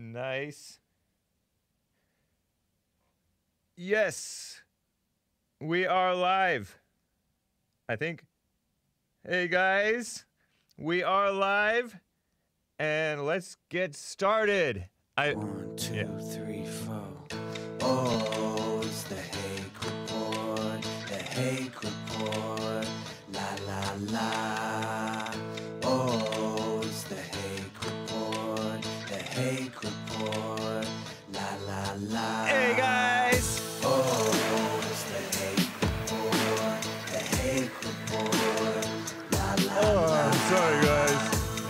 Nice. Yes. We are live. I think. Hey guys, we are live and let's get started. I One, two, Yeah. three, four. Oh, sorry guys.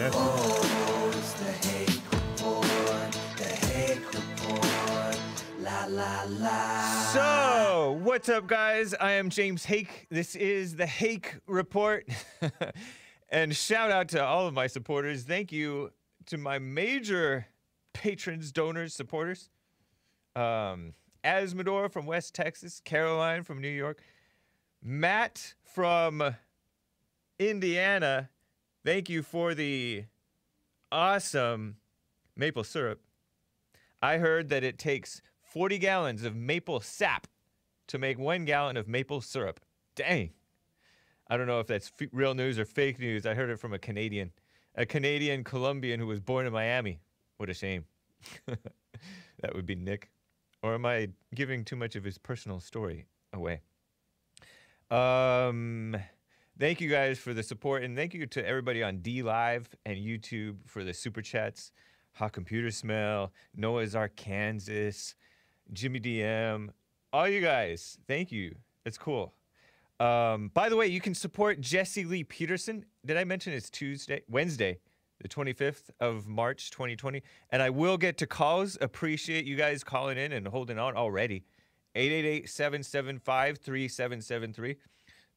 Yeah. Oh, it's the Hake Report, the Hake Report, la la la. So, what's up, guys? I am James Hake. This is the Hake Report. and shout out to all of my supporters. Thank you to my major patrons, donors, supporters. Um, Asmodor from West Texas, Caroline from New York, Matt from Indiana. Thank you for the awesome maple syrup. I heard that it takes 40 gallons of maple sap to make one gallon of maple syrup. Dang. I don't know if that's f- real news or fake news. I heard it from a Canadian, a Canadian Colombian who was born in Miami. What a shame. that would be Nick. Or am I giving too much of his personal story away? Um, thank you guys for the support, and thank you to everybody on DLive and YouTube for the super chats. Hot Computer Smell, Noah's Ark, Kansas, Jimmy DM, all you guys. Thank you. It's cool. Um, by the way, you can support Jesse Lee Peterson. Did I mention it's Tuesday, Wednesday, the 25th of March, 2020? And I will get to calls. Appreciate you guys calling in and holding on already. 888 775 3773.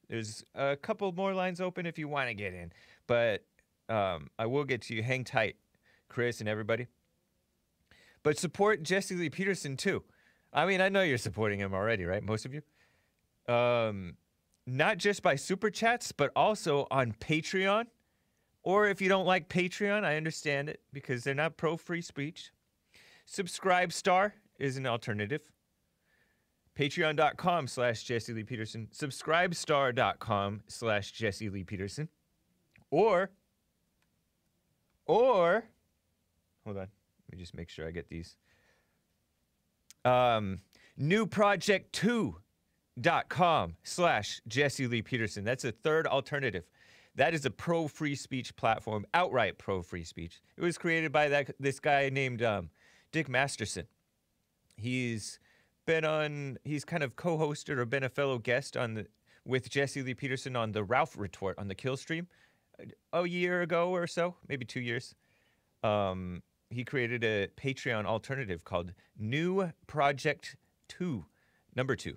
There's a couple more lines open if you want to get in, but um, I will get to you. Hang tight, Chris and everybody. But support Jesse Lee Peterson too. I mean, I know you're supporting him already, right? Most of you. Um, not just by super chats, but also on Patreon. Or if you don't like Patreon, I understand it because they're not pro free speech. SubscribeStar is an alternative. Patreon.com slash Jesse Lee Peterson. Subscribestar.com slash Jesse Lee Peterson. Or, or, hold on. Let me just make sure I get these. Um, newproject2.com slash Jesse Lee Peterson. That's a third alternative. That is a pro free speech platform, outright pro free speech. It was created by that this guy named um, Dick Masterson. He's been on. He's kind of co-hosted or been a fellow guest on the with Jesse Lee Peterson on the Ralph Retort on the Killstream a year ago or so, maybe two years. Um, he created a Patreon alternative called New Project Two, number two.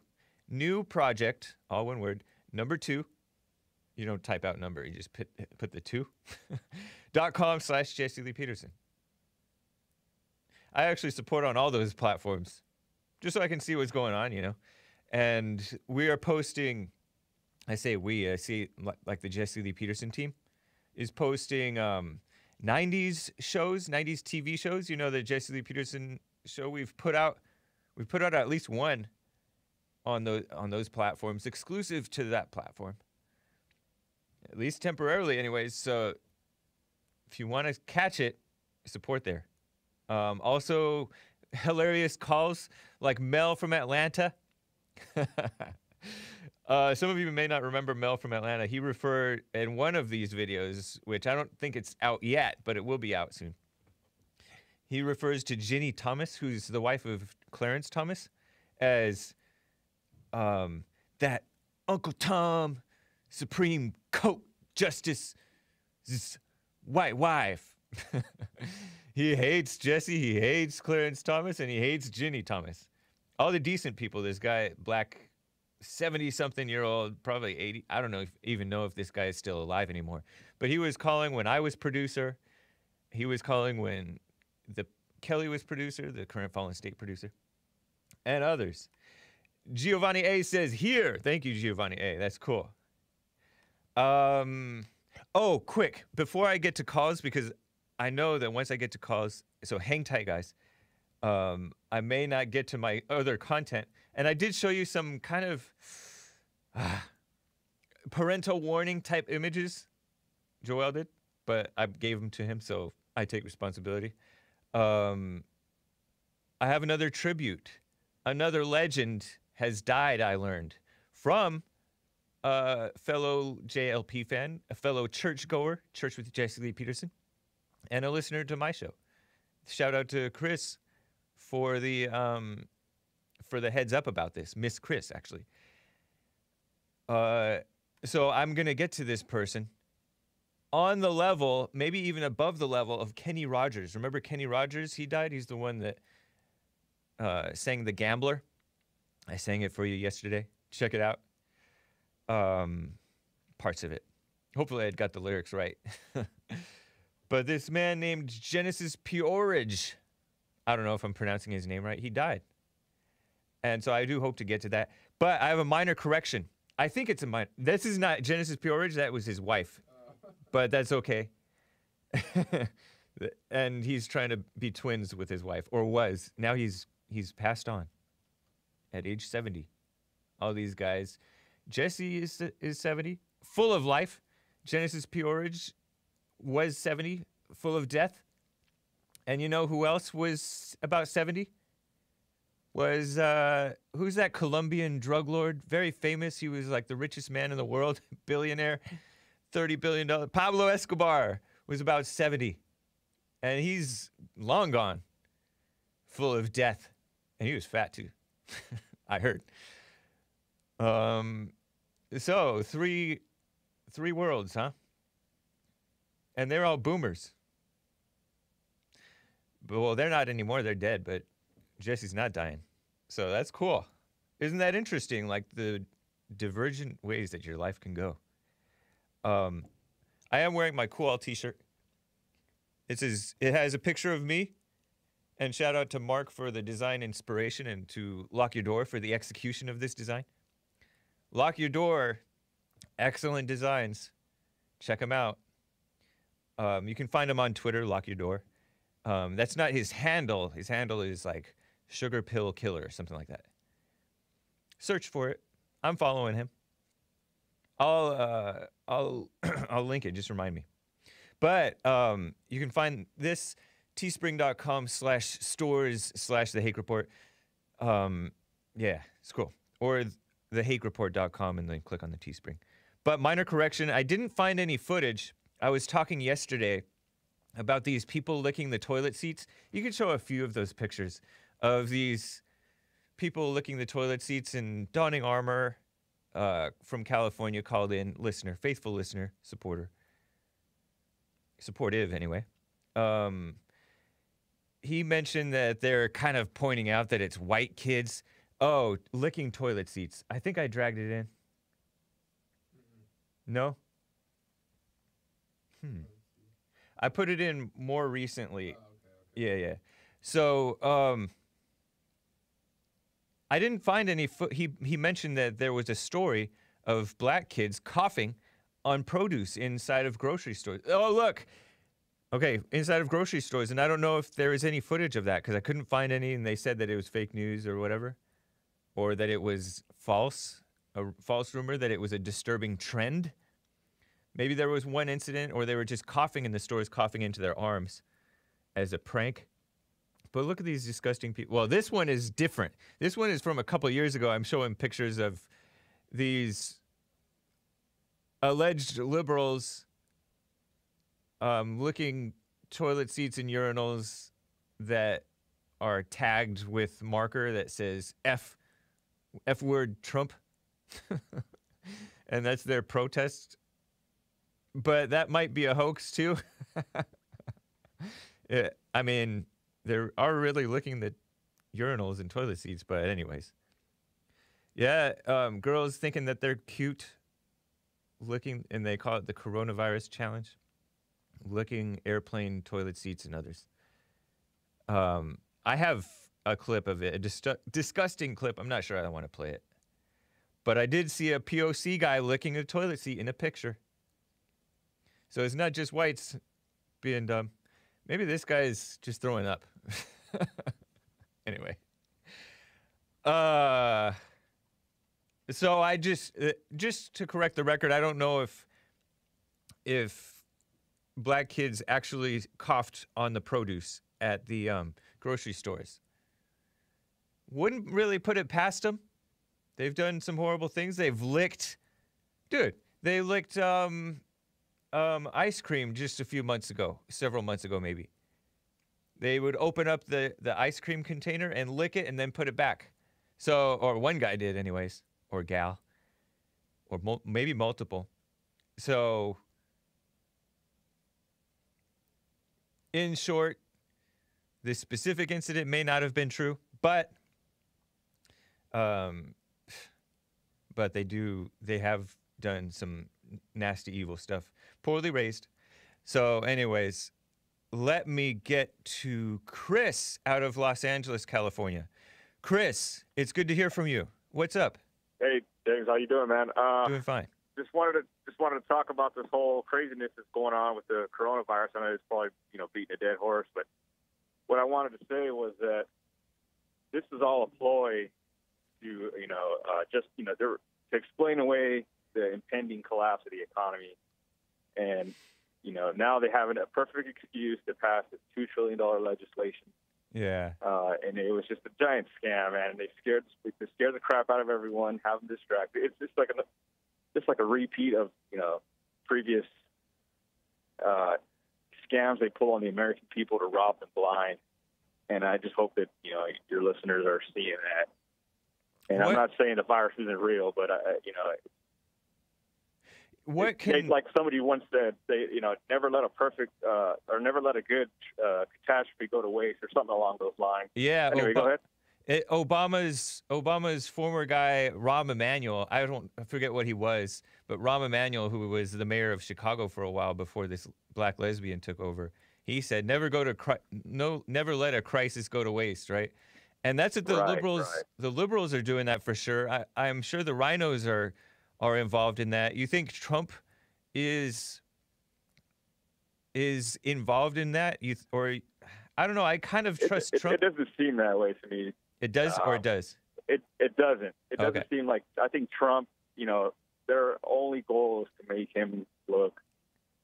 New Project, all one word, number two. You don't type out number, you just put put the two. dot com slash Jesse Lee Peterson. I actually support on all those platforms, just so I can see what's going on, you know. And we are posting. I say we. I see like the Jesse Lee Peterson team is posting um, 90s shows, 90s TV shows. You know the Jesse Lee Peterson show we've put out. We've put out at least one on those on those platforms, exclusive to that platform. At least temporarily, anyways. So if you want to catch it, support there. Um, also, hilarious calls like Mel from Atlanta. uh, some of you may not remember Mel from Atlanta. He referred in one of these videos, which I don't think it's out yet, but it will be out soon. He refers to Ginny Thomas, who's the wife of Clarence Thomas, as um, that Uncle Tom, Supreme Court Justice, white wife. he hates Jesse, he hates Clarence Thomas, and he hates Ginny Thomas. All the decent people, this guy, black 70 something year old, probably 80. I don't know if, even know if this guy is still alive anymore. But he was calling when I was producer. He was calling when the Kelly was producer, the current Fallen State producer, and others. Giovanni A says here. Thank you, Giovanni A. That's cool. Um, oh, quick before I get to calls because I know that once I get to calls, so hang tight, guys. um, I may not get to my other content. And I did show you some kind of ah, parental warning type images. Joel did, but I gave them to him, so I take responsibility. Um, I have another tribute. Another legend has died, I learned, from a fellow JLP fan, a fellow churchgoer, Church with Jesse Lee Peterson, and a listener to my show. Shout out to Chris for the um, for the heads up about this, Miss Chris, actually. Uh, so I'm gonna get to this person on the level, maybe even above the level of Kenny Rogers. Remember Kenny Rogers? He died. He's the one that uh, sang "The Gambler." I sang it for you yesterday. Check it out. Um, parts of it. Hopefully, I got the lyrics right. but this man named Genesis P-Orridge, I don't know if I'm pronouncing his name right. He died, and so I do hope to get to that. But I have a minor correction. I think it's a minor. This is not Genesis P-Orridge. That was his wife, but that's okay. and he's trying to be twins with his wife, or was. Now he's he's passed on at age 70. All these guys. Jesse is is 70, full of life. Genesis P-Orridge was 70, full of death. And you know who else was about 70? Was uh, who's that Colombian drug lord? Very famous. He was like the richest man in the world, billionaire, thirty billion dollar. Pablo Escobar was about 70, and he's long gone, full of death, and he was fat too. I heard. Um, so three, three worlds, huh? And they're all boomers. But, well, they're not anymore. They're dead. But Jesse's not dying, so that's cool. Isn't that interesting? Like the divergent ways that your life can go. Um, I am wearing my cool T-shirt. It says it has a picture of me and shout out to Mark for the design inspiration and to Lock Your Door for the execution of this design. Lock Your Door, excellent designs. Check them out. Um, you can find him on Twitter, Lock Your Door. Um, that's not his handle. His handle is like Sugar Pill Killer or something like that. Search for it. I'm following him. I'll uh, I'll I'll link it. Just remind me. But um, you can find this teespring.com slash stores slash the hake report. Um, yeah, it's cool. Or thehakereport.com and then click on the Teespring. But minor correction, I didn't find any footage. I was talking yesterday about these people licking the toilet seats. You can show a few of those pictures of these people licking the toilet seats in donning armor uh, from California called in listener, faithful listener, supporter, supportive anyway. Um, he mentioned that they're kind of pointing out that it's white kids. Oh, licking toilet seats. I think I dragged it in. No? Hmm. I put it in more recently. Yeah, yeah. So, um, I didn't find any. Fo- he he mentioned that there was a story of black kids coughing on produce inside of grocery stores. Oh, look, Okay, inside of grocery stores, and I don't know if there is any footage of that because I couldn't find any, and they said that it was fake news or whatever, or that it was false, a false rumor that it was a disturbing trend. Maybe there was one incident, or they were just coughing in the stores, coughing into their arms as a prank. But look at these disgusting people. Well, this one is different. This one is from a couple years ago. I'm showing pictures of these alleged liberals um, licking toilet seats and urinals that are tagged with marker that says F F word Trump. and that's their protest. But that might be a hoax too. Yeah, I mean, they are really licking the urinals and toilet seats, but anyways. Yeah, um, girls thinking that they're cute looking, and they call it the coronavirus challenge licking airplane toilet seats and others. Um, I have a clip of it, a dis- disgusting clip. I'm not sure I want to play it. But I did see a POC guy licking a toilet seat in a picture. So it's not just whites being dumb. Maybe this guy is just throwing up. Anyway. Uh, so I just uh, just to correct the record, I don't know if if black kids actually coughed on the produce at the um, grocery stores. Wouldn't really put it past them. They've done some horrible things. They've licked, dude. They licked um, um, ice cream just a few months ago, several months ago, maybe. They would open up the, the ice cream container and lick it and then put it back. So, or one guy did, anyways, or gal, or mul- maybe multiple. So, in short, this specific incident may not have been true, but, um, but they do, they have done some nasty, evil stuff. Poorly raised. So, anyways, let me get to Chris out of Los Angeles, California. Chris, it's good to hear from you. What's up? Hey, James, how you doing, man? Uh, Doing fine. just wanted to just wanted to talk about this whole craziness that's going on with the coronavirus. I know it's probably you know beating a dead horse, but what I wanted to say was that this is all a ploy to you know uh, just you know to explain away the impending collapse of the economy, and you know now they have a perfect excuse to pass this two trillion dollar legislation Yeah. uh, and it was just a giant scam, man. And they scared they scared the crap out of everyone, have them distracted. It's just like a just like a repeat of you know previous uh, scams they pull on the American people to rob them blind. And I just hope that you know your listeners are seeing that. And What- I'm not saying the virus isn't real, but I, you know, What it- they- like somebody once said, they you know never let a perfect uh, or never let a good uh, catastrophe go to waste or something along those lines. yeah, Anyway, Oba- go ahead. it- Obama's Obama's former guy Rahm Emanuel, I don't I forget what he was, but Rahm Emanuel, who was the mayor of Chicago for a while before this black lesbian took over, he said never go to cri- no never let a crisis go to waste, right? And that's what the Right, liberals right. the liberals are doing that for sure. I, I'm sure the RINOs are are involved in that. You think Trump is is involved in that? You th- or I don't know. I kind of trust it, Trump. it doesn't seem that way to me. It does or um, it does. It it doesn't. It doesn't Okay. seem like I think Trump. You know, their only goal is to make him look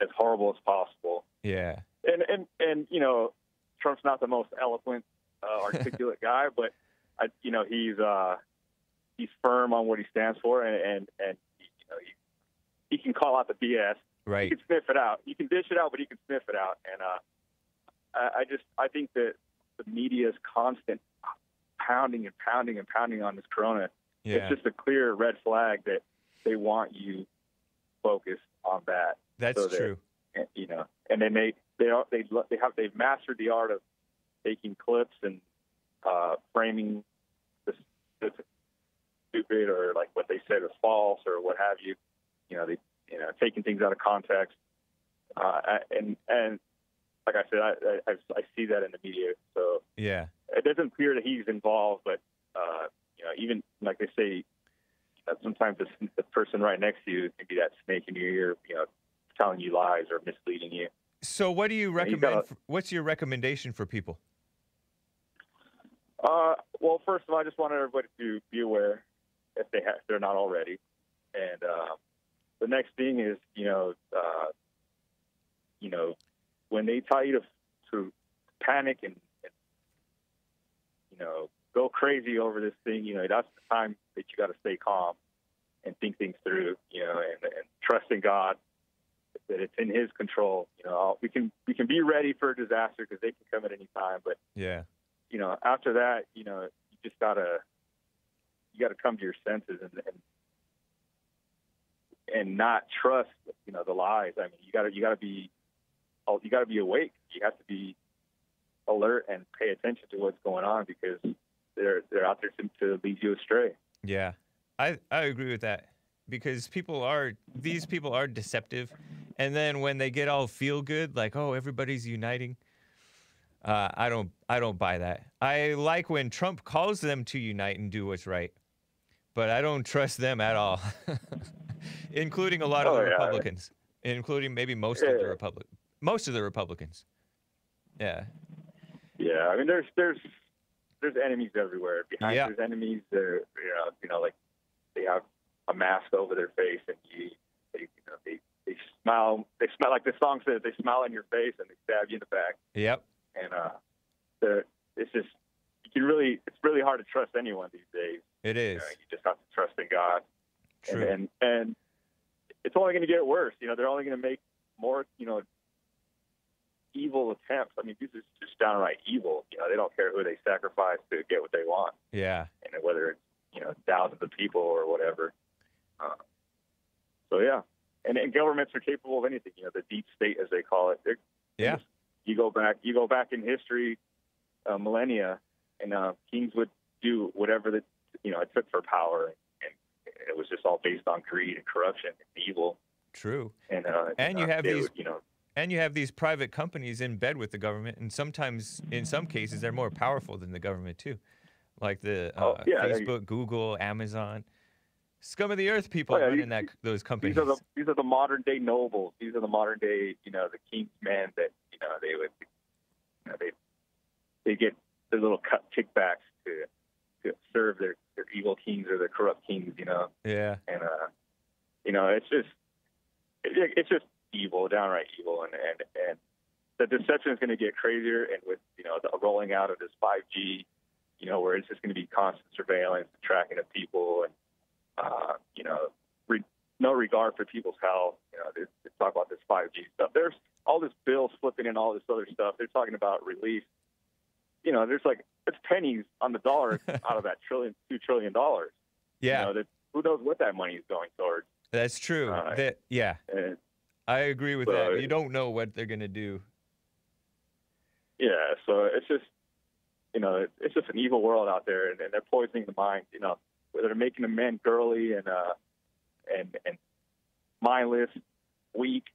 as horrible as possible. Yeah. And and and you know, Trump's not the most eloquent, uh, articulate guy, but I, you know, he's uh, he's firm on what he stands for, and and, and you know, he, he can call out the BS. Right. He can sniff it out. He can dish it out, but he can sniff it out. And uh, I, I just I think that the media's constant pounding and pounding and pounding on this corona Yeah. it's just a clear red flag that they want you focused on that. That's so that- true. And, you know, and then they they are they they have they've mastered the art of taking clips and uh, framing the, the stupid or like what they said was false or what have you. You know, they you know taking things out of context. Uh, and and like I said, I, I I see that in the media. So Yeah. it doesn't appear that he's involved, but uh, you know, even like they say, that sometimes the, the person right next to you can be that snake in your ear, you know, telling you lies or misleading you. So what do you you recommend? gotta- what's your recommendation for people? Uh, well, first of all, I just want everybody to be aware if they have, if they're not already, and uh, the next thing is, you know, uh, you know, when they tell you to to panic and, and you know go crazy over this thing, you know, that's the time that you got to stay calm and think things through, you know, and, and trust in God that it's in His control. You know, we can we can be ready for a disaster because they can come at any time, but Yeah. you know, after that, you know, you just gotta you gotta come to your senses and and, and not trust, you know, the lies. I mean, you gotta you gotta be oh, you gotta be awake. You have to be alert and pay attention to what's going on because they're they're out there to, to lead you astray. Yeah. I I agree with that because people are these people are deceptive, and then when they get all feel good, like oh everybody's uniting. Uh, I don't I don't buy that. I like when Trump calls them to unite and do what's right, but I don't trust them at all, including a lot of Oh, the yeah. Republicans, including maybe most of the Yeah. Republic most of the Republicans. Yeah. Yeah, I mean, there's there's there's enemies everywhere. Behind Yeah. there's enemies. They're you know you know like they have a mask over their face and you they you know they they smile they smile like the song says they smile in your face and they stab you in the back Yep. and uh they're it's just can really it's really hard to trust anyone these days. It is. You, know, you just have to trust in God. True. And, and and it's only going to get worse. You know, they're only going to make more, you know, evil attempts. I mean, these are just downright evil. You know, they don't care who they sacrifice to get what they want, yeah. and whether it's you know thousands of people or whatever. Uh, so yeah, and, and governments are capable of anything. You know, the deep state, as they call it. They're, Yeah. You go back, you go back in history, uh, millennia, and uh, kings would do whatever that you know it took for power, and it was just all based on greed and corruption and evil. True. And uh, And you uh, have these- would, you know, And you have these private companies in bed with the government, and sometimes, in some cases, they're more powerful than the government too, like the uh, Oh, yeah, Facebook, Google, Amazon, scum of the earth people Oh, yeah, running these- that those companies. these are the these are the modern day nobles. These are the modern day, you know, the king's men that you know they would, you know, they they get their little cut kickbacks to to serve their their evil kings or their corrupt kings, you know, yeah, and uh, you know, it's just it, it's just evil, downright evil, and and and the deception is going to get crazier, and with you know the rolling out of this 5G, you know, where it's just going to be constant surveillance, and tracking of people, and uh, you know, re- no regard for people's health. You know, they, they talk about this 5G stuff. There's all this bill flipping and all this other stuff. They're talking about relief. You know, there's like it's pennies on the dollar out of that trillion, two trillion dollars. yeah, You know, who knows what that money is going towards. that's true. uh, that yeah, And I agree with so that. You don't know what they're gonna do. yeah, so it's just you know, it, it's just an evil world out there, and, and they're poisoning the mind. You know, they're making the men girly and uh, and and mindless, weak,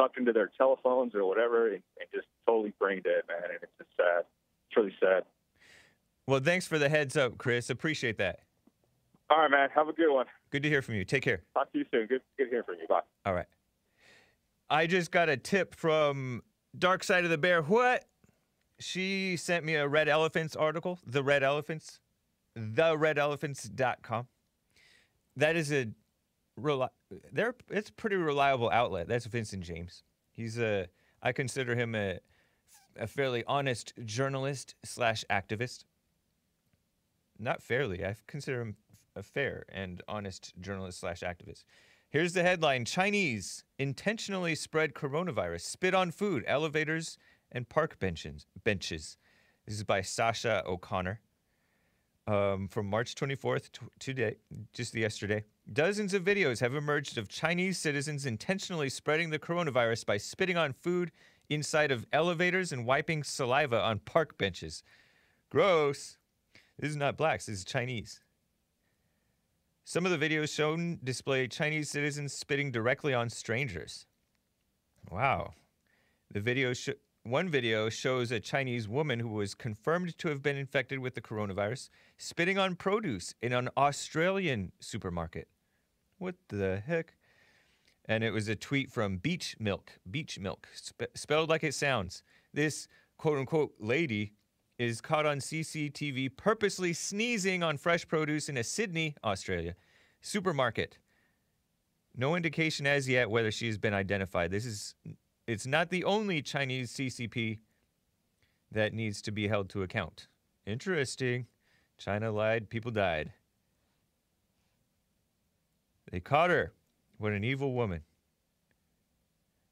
sucked into their telephones or whatever, and, and just totally brain dead, man. And it's just sad. It's really sad. Well, thanks for the heads up, Chris. Appreciate that. All right, man. Have a good one. Good to hear from you. Take care. Talk to you soon. Good, good hearing from you. Bye. All right. I just got a tip from Dark Side of the Bear. What? She sent me a Red Elephants article, The Red Elephants, theredelephants.com. That is a reli- they're it's a pretty reliable outlet. That's Vincent James. He's a I consider him a a fairly honest journalist slash activist. Not fairly, I consider him a fair and honest journalist slash activist. Here's the headline Chinese intentionally spread coronavirus, spit on food, elevators, and park benches. benches. This is by Sasha O'Connor um, from March 24th to today, just yesterday. Dozens of videos have emerged of Chinese citizens intentionally spreading the coronavirus by spitting on food inside of elevators and wiping saliva on park benches. Gross. This is not blacks, this is Chinese. Some of the videos shown display Chinese citizens spitting directly on strangers. Wow. The video sh- one video shows a Chinese woman who was confirmed to have been infected with the coronavirus spitting on produce in an Australian supermarket. What the heck? And it was a tweet from Beach Milk. Beach Milk, spe- spelled like it sounds. This quote unquote lady is caught on CCTV purposely sneezing on fresh produce in a Sydney, Australia supermarket. No indication as yet whether she has been identified. This is it's not the only Chinese CCP that needs to be held to account. Interesting. China lied, people died. They caught her. What an evil woman.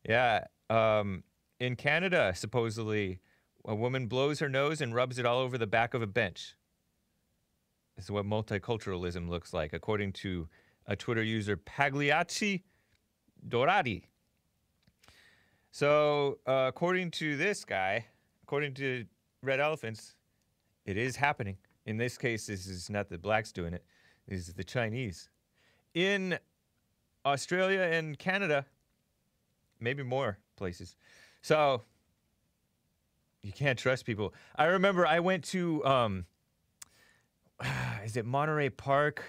Yeah, um, in Canada, supposedly, a woman blows her nose and rubs it all over the back of a bench. This is what multiculturalism looks like, according to a Twitter user, Pagliacci Dorati. So, uh, according to this guy, according to Red Elephants, it is happening. In this case, this is not the blacks doing it, this is the Chinese. In Australia and Canada, maybe more places. So, you can't trust people. I remember I went to, um, is it Monterey Park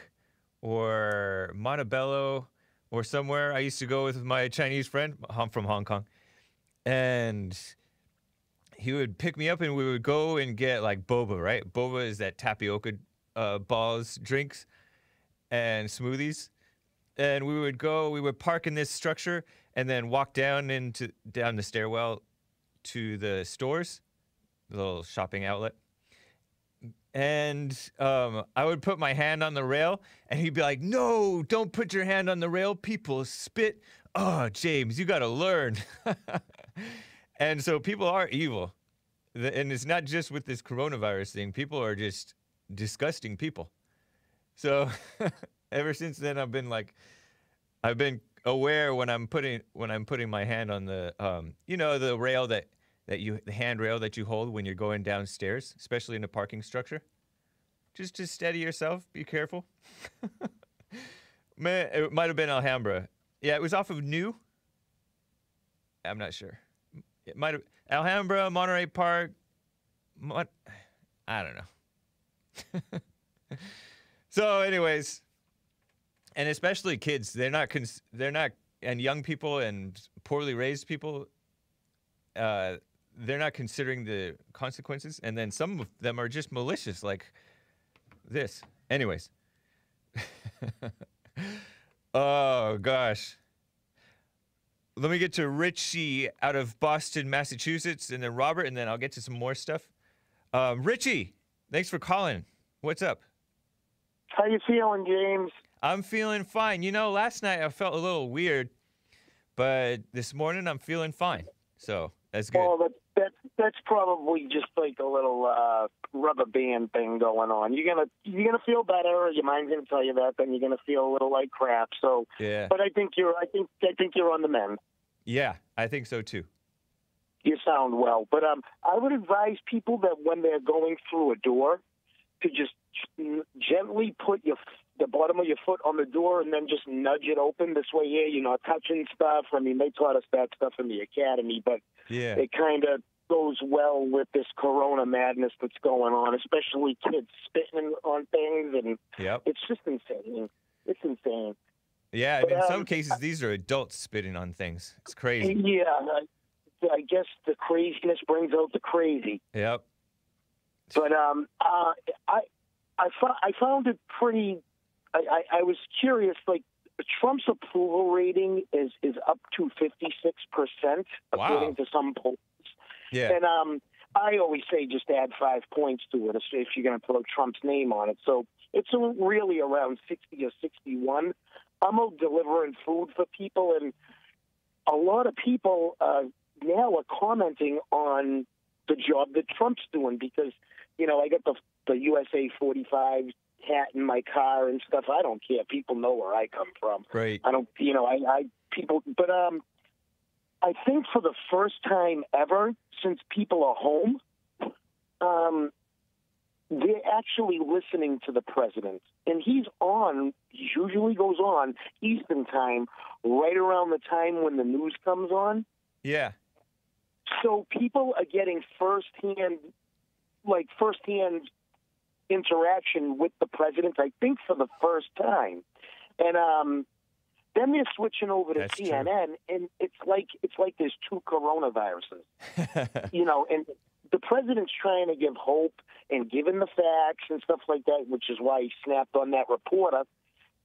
or Montebello or somewhere? I used to go with my Chinese friend I'm from Hong Kong. And he would pick me up and we would go and get like boba, right? Boba is that tapioca uh, balls drinks and smoothies. And we would go, we would park in this structure and then walk down into down the stairwell to the stores, the little shopping outlet. And um, I would put my hand on the rail, and he'd be like, "No, don't put your hand on the rail. People spit. Oh, James, you got to learn." and so people are evil, and it's not just with this coronavirus thing. People are just disgusting people. So ever since then, I've been like, I've been aware when I'm putting when I'm putting my hand on the um, you know the rail that that you the handrail that you hold when you're going downstairs, especially in a parking structure. Just to steady yourself. Be careful. Man, it might have been Alhambra. Yeah, it was off of New. I'm not sure. It might have Alhambra, Monterey Park. Mon- I don't know. so, anyways, and especially kids, they're not cons- they're not and young people and poorly raised people. Uh, they're not considering the consequences, and then some of them are just malicious, like this. Anyways. oh gosh. Let me get to Richie out of Boston, Massachusetts, and then Robert, and then I'll get to some more stuff. Um, Richie, thanks for calling. What's up? How you feeling, James? I'm feeling fine. You know, last night I felt a little weird, but this morning I'm feeling fine. So that's good. Well, that, that that's probably just like a little uh, rubber band thing going on. You're gonna you're gonna feel better. Your mind's gonna tell you that. Then you're gonna feel a little like crap. So, Yeah. but I think you're I think I think you're on the mend. Yeah, I think so too. You sound well, but um, I would advise people that when they're going through a door, to just gently put your the bottom of your foot on the door and then just nudge it open. This way, yeah, you're not touching stuff. I mean, they taught us that stuff in the academy, but Yeah. it kind of goes well with this corona madness that's going on, especially kids spitting on things, and Yep. it's just insane. It's insane. Yeah, and in some um, cases, these are adults spitting on things. It's crazy. Yeah, I, I guess the craziness brings out the crazy. Yep. But um, uh, I I, I found it pretty. I, I, I was curious. Like Trump's approval rating is is up to fifty six percent, Wow. according to some polls. Yeah. And um, I always say just add five points to it if if you're going to throw Trump's name on it. So it's really around 60 or 61. I'm out delivering food for people, and a lot of people uh, now are commenting on the job that Trump's doing because, you know, I got the, the USA 45 hat in my car and stuff. I don't care. People know where I come from. Right. I don't, you know, I, I people, but um, I think for the first time ever since people are home, um, they're actually listening to the president, and he's on. Usually goes on Eastern time, right around the time when the news comes on. Yeah. So people are getting firsthand, like firsthand interaction with the president. I think for the first time, and um, then they're switching over to That's true. CNN, and it's like it's like there's two coronaviruses, you know. And the president's trying to give hope and giving the facts and stuff like that, which is why he snapped on that reporter.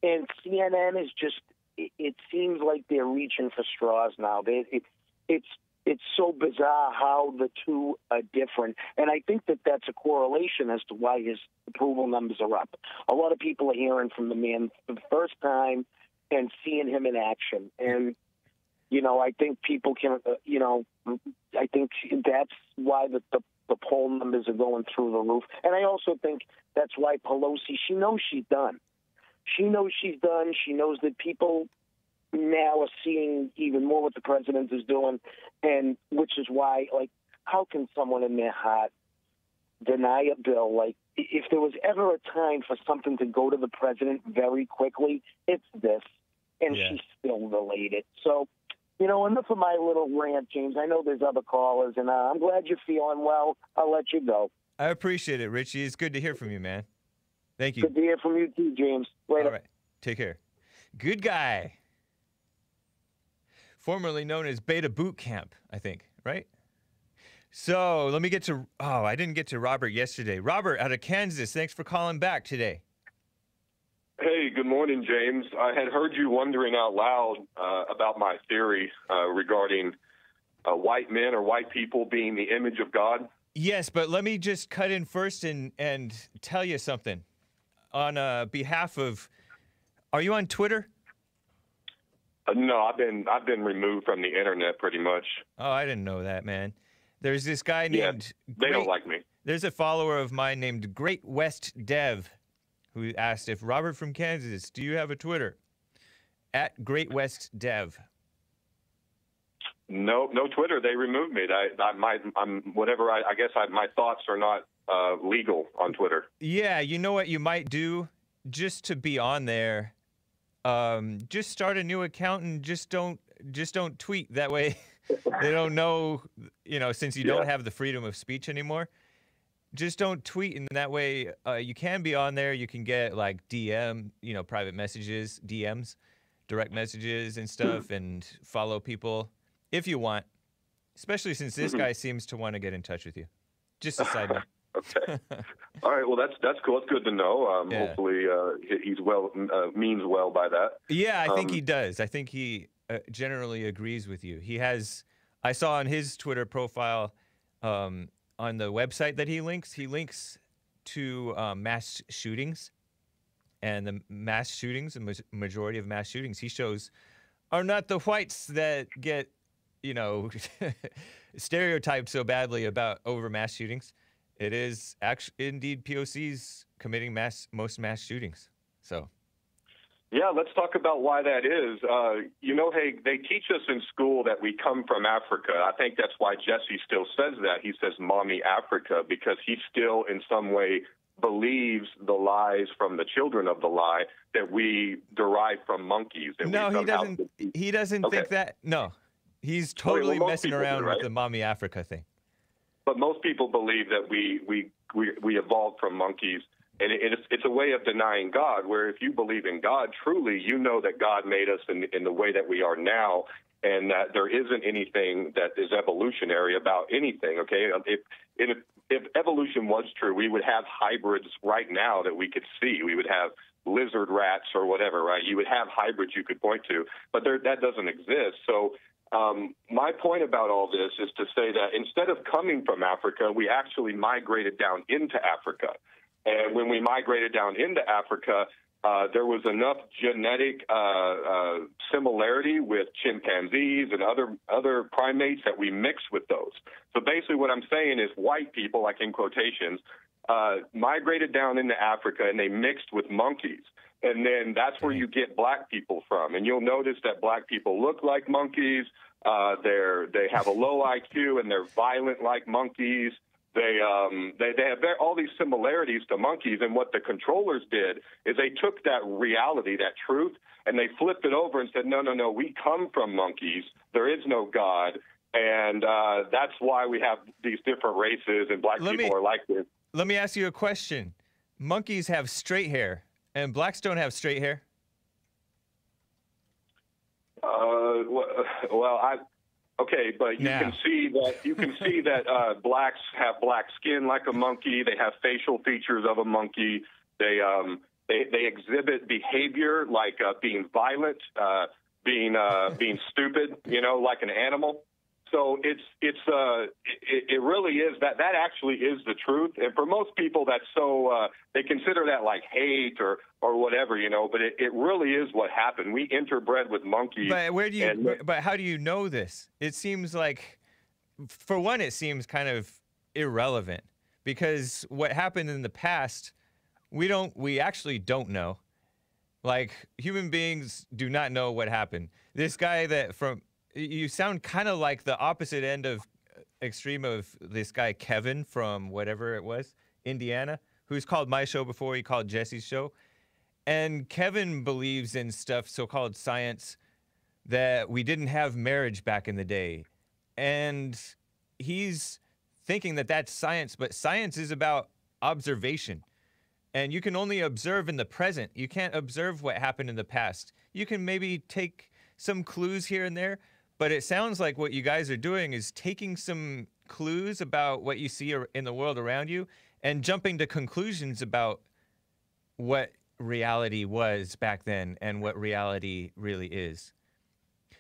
And CNN is just. It, it seems like they're reaching for straws now. They, it, it's it's so bizarre how the two are different. And I think that that's a correlation as to why his approval numbers are up. A lot of people are hearing from the man for the first time and seeing him in action. And, you know, I think people can, uh, you know, I think that's why the, the, the poll numbers are going through the roof. And I also think that's why Pelosi, she knows she's done. She knows she's done. She knows that people now are seeing even more what the president is doing, and which is why, like, how can someone in their heart deny a bill? Like, if there was ever a time for something to go to the president very quickly, it's this, and Yeah. she still delayed it. So, you know, enough of my little rant, James. I know there's other callers, and uh, I'm glad you're feeling well. I'll let you go. I appreciate it, Richie. It's good to hear from you, man. Thank you. Good to hear from you too, James. Later. All right. Take care. Good guy. Formerly known as Beta Boot Camp, I think, right? So let me get to. Oh, I didn't get to Robert yesterday. Robert out of Kansas. Thanks for calling back today. Hey, good morning, James. I had heard you wondering out loud uh, about my theory uh, regarding uh, white men or white people being the image of God. Yes, but let me just cut in first and and tell you something. On uh, behalf of, are you on Twitter? Uh, no, I've been I've been removed from the internet pretty much. Oh, I didn't know that, man. There's this guy Yeah, named. They don't like me. There's a follower of mine named Great West Dev, who asked if Robert from Kansas, do you have a Twitter? At Great West Dev. No, no Twitter. They removed me. I, I my, I'm whatever. I, I guess I, my thoughts are not uh, legal on Twitter. Yeah, you know what you might do just to be on there. Um, just start a new account and just don't just don't tweet. That way, they don't know. You know, since you don't have the freedom of speech anymore, just don't tweet, and that way uh, you can be on there. You can get like DM, you know, private messages, DMs, direct messages and stuff, and follow people if you want. Especially since this Mhm. guy seems to want to get in touch with you. Just a side note. Okay. All right. Well, that's that's cool. It's good to know. Um, Yeah. Hopefully, uh, he- he's well uh, means well by that. Yeah, I think Um, he does. I think he uh, generally agrees with you. He has. I saw on his Twitter profile, um, on the website that he links, he links to um, mass shootings, and the mass shootings, the ma- majority of mass shootings, he shows, are not the whites that get, you know, stereotyped so badly about over mass shootings. It is actually indeed POCs committing mass most mass shootings. So. Yeah, let's talk about why that is. Uh, you know, hey, they teach us in school that we come from Africa. I think that's why Jesse still says that. He says, Mommy Africa, because he still, in some way, believes the lies from the children of the lie that we derive from monkeys. No, he doesn't. He doesn't Okay. think that. No, he's totally most messing do, around right? with the mommy Africa thing. But most people believe that we we we, we evolved from monkeys, and it, it's it's a way of denying God. Where if you believe in God truly, you know that God made us in in the way that we are now, and that there isn't anything that is evolutionary about anything. Okay, if if if evolution was true, we would have hybrids right now that we could see. We would have lizard rats or whatever, right? You would have hybrids you could point to, but there, that doesn't exist. So um, my point about all this is to say that instead of coming from Africa, we actually migrated down into Africa. And when we migrated down into Africa, uh, there was enough genetic uh, uh, similarity with chimpanzees and other other primates that we mixed with those. So basically, what I'm saying is, white people, like in quotations, uh, migrated down into Africa and they mixed with monkeys. And then that's where you get black people from. And you'll notice that black people look like monkeys. Uh, they're they have a low IQ and they're violent like monkeys. They um they they have all these similarities to monkeys. And what the controllers did is they took that reality, that truth, and they flipped it over and said, no, no, no, we come from monkeys. There is no God. And uh, that's why we have these different races, and black Let people me- are like this. Let me ask you a question. Monkeys have straight hair, and blacks don't have straight hair. Uh, well, well, I okay, but you Now. can see that you can see that uh, blacks have black skin like a monkey. They have facial features of a monkey. They um they they exhibit behavior like uh, being violent, uh, being uh, being stupid. You know, like an animal. So it's it's uh it, it really is that that actually is the truth, and for most people that's so uh, they consider that like hate or or whatever, you know. But it, it really is what happened. We interbred with monkeys. But where do you? and- but how do you know this? It seems like, for one, it seems kind of irrelevant because what happened in the past, we don't. We actually don't know. Like human beings do not know what happened. This guy that from you sound kind of like the opposite end of uh, extreme of this guy Kevin from whatever it was, Indiana, who's called my show before. He called Jesse's show, and Kevin believes in stuff so-called science that we didn't have marriage back in the day, and he's thinking that that's science, but science is about observation. And you can only observe in the present. You can't observe what happened in the past. You can maybe take some clues here and there, but it sounds like what you guys are doing is taking some clues about what you see in the world around you and jumping to conclusions about what reality was back then and what reality really is.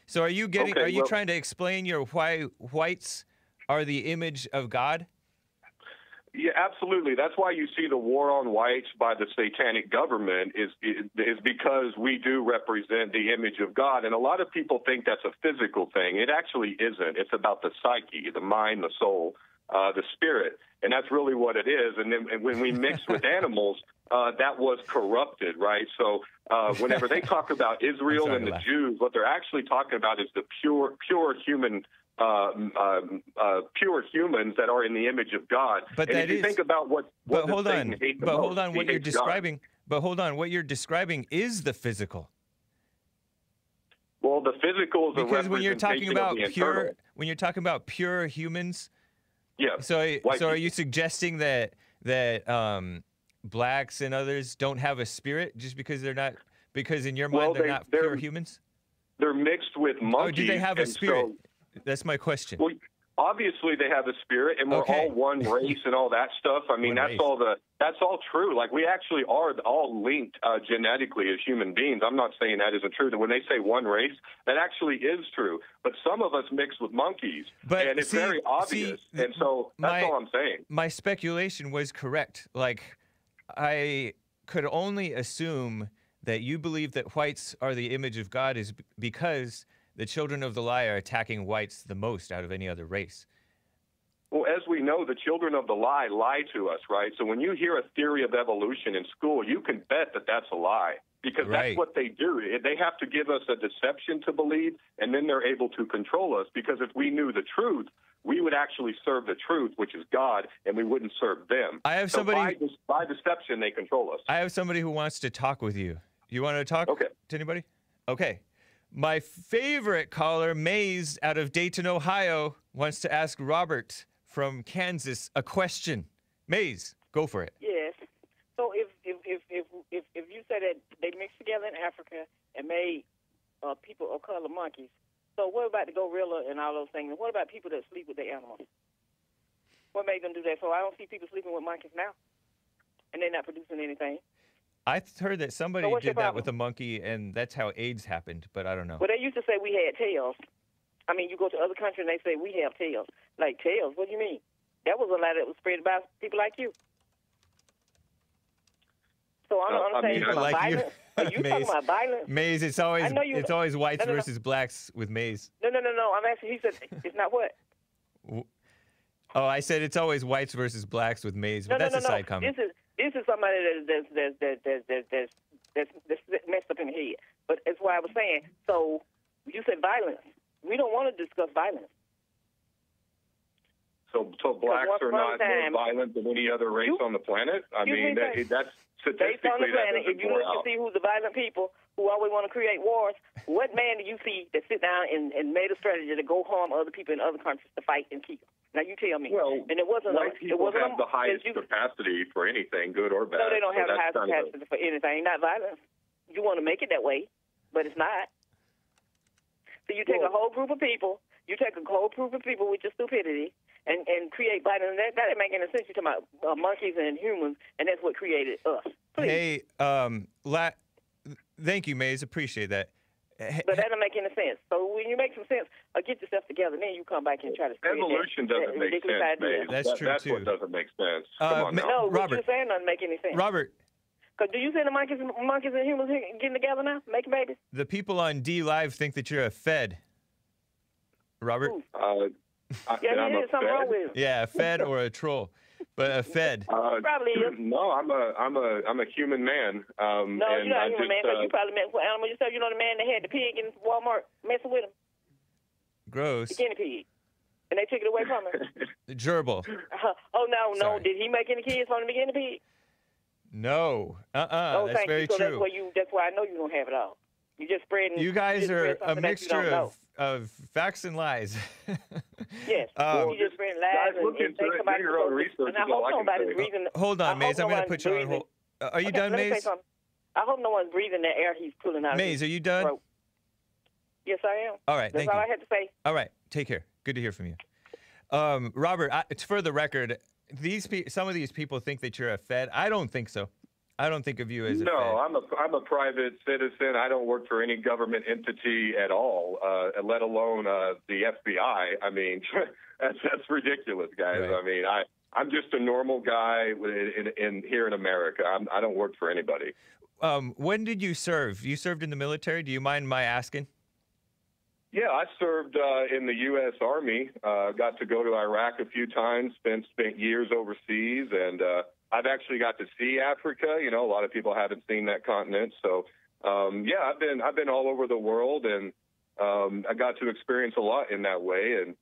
So are you getting Okay, are you well- trying to explain your why whites are the image of God? Yeah, absolutely. That's why you see the war on whites by the satanic government is is because we do represent the image of God, and a lot of people think that's a physical thing. It actually isn't. It's about the psyche, the mind, the soul, uh, the spirit, and that's really what it is. And then and when we mix with animals, uh, that was corrupted, right? So uh, whenever they talk about Israel and the. Jews, what they're actually talking about is the pure, pure human. Uh, um, uh, pure humans that are in the image of God. But and that if you is- think about what, what But hold on. But hold on what you're hates God. describing. But hold on what you're describing is the physical. Well, the physical is a Because when you're talking about pure when you're talking about pure humans, yeah. So, White so are you suggesting that that um, blacks and others don't have a spirit just because they're not because in your mind Well, they're they- not they're- pure humans? they're mixed with Oh, do they have a spirit? So, That's my question. well, obviously they have a spirit, and we're Okay. all one race and all that stuff. I mean, One that's race. all the that's all true. Like we actually are all linked uh, genetically as human beings. I'm not saying that isn't true. That when they say one race, that actually is true. But some of us mix with monkeys, But and it's see- very obvious. th- and so that's my- all I'm saying. my speculation was correct. Like I could only assume that you believe that whites are the image of God is because the children of the lie are attacking whites the most out of any other race. Well, as we know, the children of the lie lie to us, right? So when you hear a theory of evolution in school, you can bet that that's a lie because Right. that's what they do. They have to give us a deception to believe, and then they're able to control us. Because if we knew the truth, we would actually serve the truth, which is God, and we wouldn't serve them. I have So somebody- by, by deception, they control us. I have somebody who wants to talk with you. You want to talk Okay. to anybody? Okay. My favorite caller, Maze out of Dayton, Ohio, wants to ask Robert from Kansas a question. Maze, go for it. Yes. So if if if if if, if you say that they mixed together in Africa and made uh, people of color monkeys, so what about the gorilla and all those things? And what about people that sleep with their animals? What made them do that? So I don't see people sleeping with monkeys now, and they're not producing anything. I th- heard that somebody what's your did that with a monkey, and that's how AIDS happened, but I don't know. Well, they used to say we had tails. I mean, you go to other countries and they say we have tails. Like tails? What do you mean? That was a lie that was spread by people like you. So I Uh, don't I understand. mean, you talking like about you, violence? Are you talking about violence? Maze, it's always know you- it's always whites No, no, no. versus blacks with Maze. No, no, no, no. I'm asking. He said it's not what. Oh, I said it's always whites versus blacks with Maze, No, but no, that's no, a no. side comment. This is this is somebody that that's that's that's that's that's that's, that's, that's messed up in the head. But that's why I was saying. So you said violence. We don't want to discuss violence. So, so blacks are not more violent than any other race You- on the planet. I mean, me, that, that's Based on the statistically planet, if you look out. to see who's the violent people who always want to create wars, what man do you see that sit down and, and made a strategy to go harm other people in other countries to fight and kill? Now you tell me. Well, and it wasn't. white a, people it wasn't have a, the highest you, capacity for anything, good or bad. No, they don't So have the that's highest kind of a- capacity for anything, not violence. You want to make it that way, but it's not. So you take a whole group of people, you take a whole group of people with your stupidity, and and create violence. That that doesn't make any sense. You're talking about uh, monkeys and humans, and that's what created us. Please. Hey, um, la- thank you, Maze. Appreciate that. H- But that doesn't make any sense. So when you make some sense, or get yourself together, then you come back and try to create Evolution that, doesn't that make sense, idea. Maze. That's That- true, That's too. what doesn't make sense. Uh, on Ma- now. No, what you're saying doesn't make any sense. Robert, Cause do you say the monkeys, monkeys and humans getting together now, making babies? the people on DLive think that you're a Fed. Robert? Uh, I, Yeah, that I'm a is something wrong with him. Yeah, a Fed or a troll, but a Fed. Uh, Probably is. No, I'm a I'm a I'm a human man. Um, No, and you're not I a human just, man, because uh, you probably met with animal yourself. You know the man that had the pig in Walmart messing with him, Gross. the guinea pig, and they took it away from him. The gerbil. Uh, oh no, no, did he make any kids from the guinea pig? No. Uh-uh. oh, that's thank very you. So true. that's why you. That's why I know you don't have it all. You just spreading. You guys just are a something that mixture don't know. of, of facts and lies. Yes, Um, you just spreading lies and, look and into it. somebody Do your own research And I hope nobody's breathing. Hold on, Maze. I'm going to put you on hold. Uh, are you Okay, done, let me say Maze? I hope no one's breathing that air he's pulling out. of Maze, are you done? throat. Yes, I am. All right, That's thank all you. I had to say. All right, take care. Good to hear from you. Um, Robert, I, it's for the record. These pe- some of these people think that you're a Fed. I don't think so. I don't think of you as a No. I'm a I'm a private citizen. I don't work for any government entity at all, uh, let alone uh, the FBI. I mean, that's that's ridiculous, guys. Right. I mean, I I'm just a normal guy in, in, in here in America. I'm, I don't work for anybody. Um, when did you serve? You served in the military. Do you mind my asking? Yeah, I served uh, in the U.S. Army. Uh, got to go to Iraq a few times. Spent spent years overseas, and uh, I've actually got to see Africa. You know, a lot of people haven't seen that continent. So, um, yeah, I've been I've been all over the world, and um, I got to experience a lot in that way. And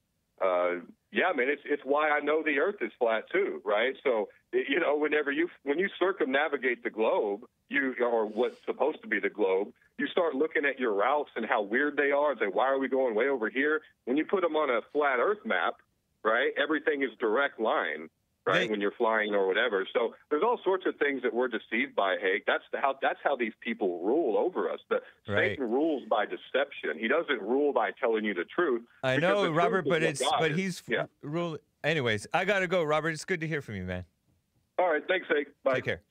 uh, yeah, I mean, it's it's why I know the Earth is flat too, right? So, you know, whenever you when you circumnavigate the globe, you or what's supposed to be the globe, you start looking at your routes and how weird they are and say, why are we going way over here? When you put them on a flat Earth map, right, everything is direct line, right, They- when you're flying or whatever. So there's all sorts of things that we're deceived by, Hake. That's the, how that's how these people rule over us. The, Right. Satan rules by deception. He doesn't rule by telling you the truth. I know, Robert, but it's God but is. he's yeah. rule. Anyways, I gotta go, Robert. It's good to hear from you, man. All right, thanks, Hake. Bye. Take care.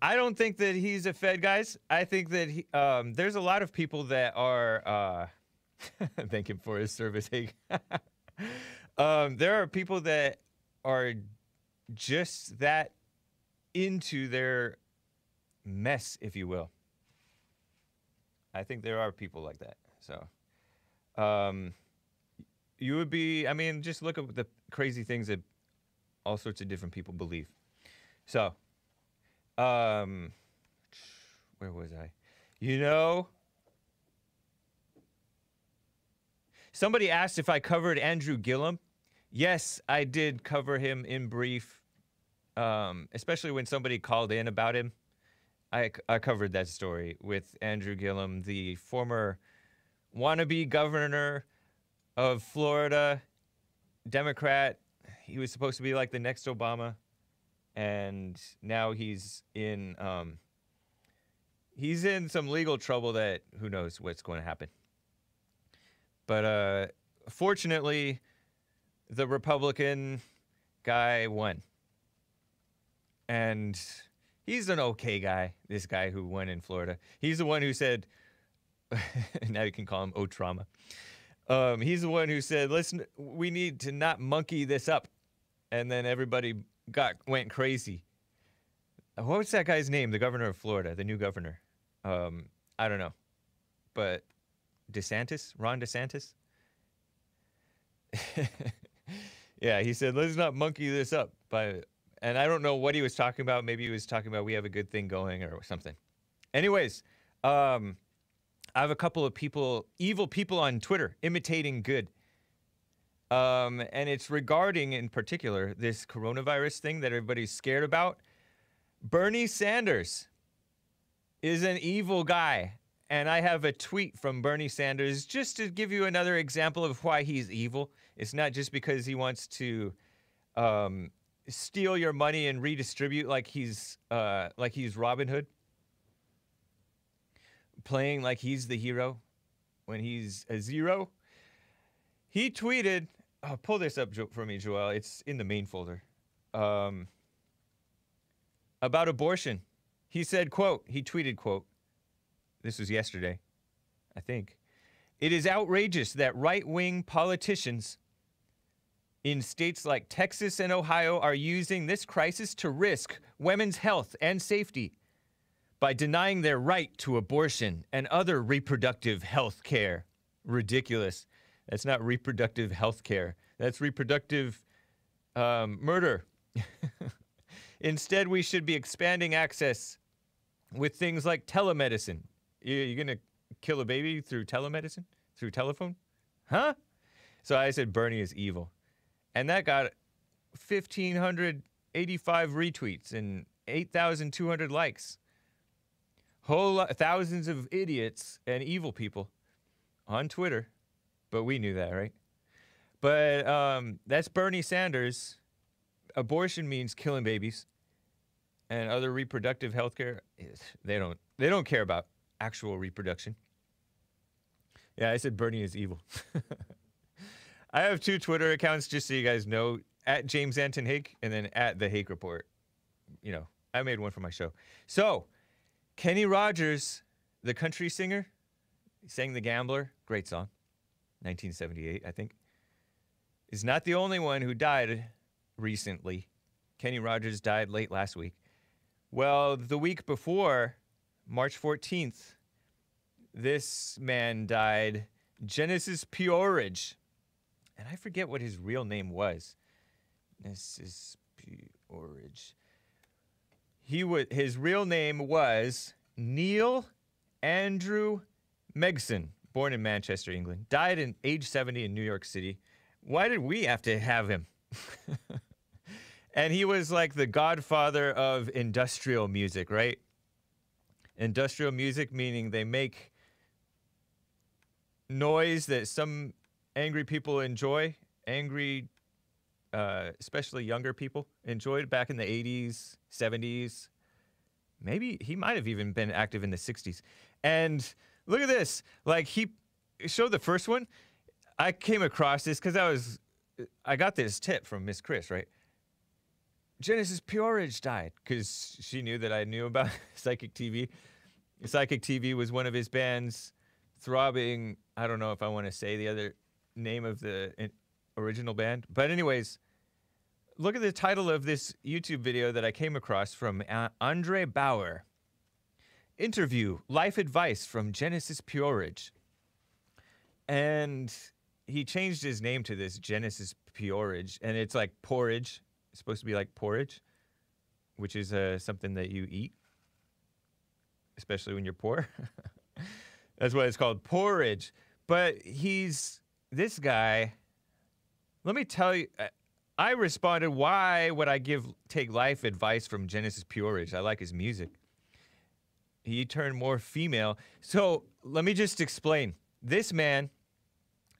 I don't think that he's a Fed, guys. I think that he, um, there's a lot of people that are. Uh, thank him for his service. Hey, um, there are people that are just that into their mess, if you will. I think there are people like that. So, um, you would be. I mean, just look at the crazy things that all sorts of different people believe. So, um, where was I? You know, somebody asked if I covered Andrew Gillum. Yes, I did cover him in brief, um, especially when somebody called in about him. I, I covered that story with Andrew Gillum, the former wannabe governor of Florida, Democrat. He was supposed to be like the next Obama and now he's in um, he's in some legal trouble that who knows what's going to happen. But uh, fortunately, the Republican guy won, and he's an okay guy. This guy who won in Florida, he's the one who said. now you can call him O trauma. Um, he's the one who said, "Listen, we need to not monkey this up," and then everybody got went crazy. What was that guy's name? The governor of Florida, the new governor. Um, I don't know, but DeSantis, Ron DeSantis. yeah, he said, "Let's not monkey this up." By and I don't know what he was talking about. Maybe he was talking about we have a good thing going or something. Anyways, um, I have a couple of people, evil people on Twitter, imitating good. Um, and it's regarding, in particular, this coronavirus thing that everybody's scared about. Bernie Sanders is an evil guy. And I have a tweet from Bernie Sanders just to give you another example of why he's evil. It's not just because he wants to um, steal your money and redistribute like he's uh, like he's Robin Hood, playing like he's the hero when he's a zero. He tweeted, oh, pull this up for me, Joel. It's in the main folder. Um, about abortion. He said, quote, he tweeted, quote, this was yesterday, I think. It is outrageous that right wing politicians in states like Texas and Ohio are using this crisis to risk women's health and safety by denying their right to abortion and other reproductive health care. Ridiculous. That's not reproductive health care, that's reproductive um, murder. Instead, we should be expanding access with things like telemedicine. You- You're going to kill a baby through telemedicine? Through telephone? Huh? So I said Bernie is evil. And that got 1,585 retweets and 8,200 likes. Whole thousands of idiots and evil people on Twitter. But we knew that, right? But um, that's Bernie Sanders. Abortion means killing babies and other reproductive health care. They don't, they don't care about actual reproduction. Yeah, I said Bernie is evil. I have two Twitter accounts just so you guys know at James Anton Hake and then at the Hake Report. You know, I made one for my show. So, Kenny Rogers, the country singer, sang The Gambler, great song, 1978, I think, is not the only one who died recently. Kenny Rogers died late last week. Well, the week before, March 14th, this man died, Genesis P-Orridge. And I forget what his real name was. Genesis P-Orridge. He was his real name was Neil Andrew Megson, born in Manchester, England. Died in age 70 in New York City. Why did we have to have him? and he was like the godfather of industrial music, right? Industrial music meaning they make noise that some angry people enjoy, angry, uh, especially younger people enjoyed back in the 80s, 70s. Maybe he might have even been active in the 60s. And look at this. Like he showed the first one. I came across this because I was, I got this tip from Miss Chris, right? Genesis P-Orridge died because she knew that I knew about Psychic TV. Psychic TV was one of his bands, throbbing. I don't know if I want to say the other name of the original band, but anyways, look at the title of this YouTube video that I came across from uh, Andre Bauer. Interview Life Advice from Genesis P-Orridge. And he changed his name to this Genesis P-Orridge, and it's like porridge. It's supposed to be like porridge, which is uh, something that you eat, especially when you're poor. That's why it's called porridge. But he's this guy. Let me tell you, I- responded, "Why would I give take life advice from Genesis P-Orridge? I like his music." He turned more female. So let me just explain. This man,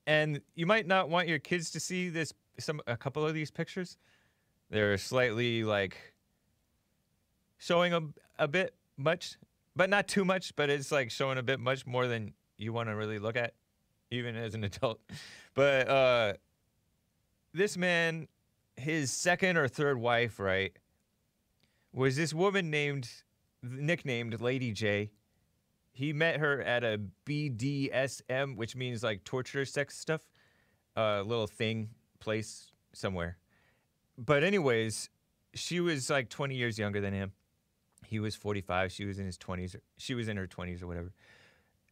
and you might not want your kids to see this. Some a couple of these pictures, they're slightly like showing a, a bit much, but not too much. But it's like showing a bit much more than you want to really look at, even as an adult. But uh, this man, his second or third wife, right, was this woman named, nicknamed Lady Jaye. He met her at a BDSM, which means like torture sex stuff, a little thing, place somewhere. But anyways, she was like 20 years younger than him. He was 45. She was in his 20s. Or, she was in her 20s or whatever.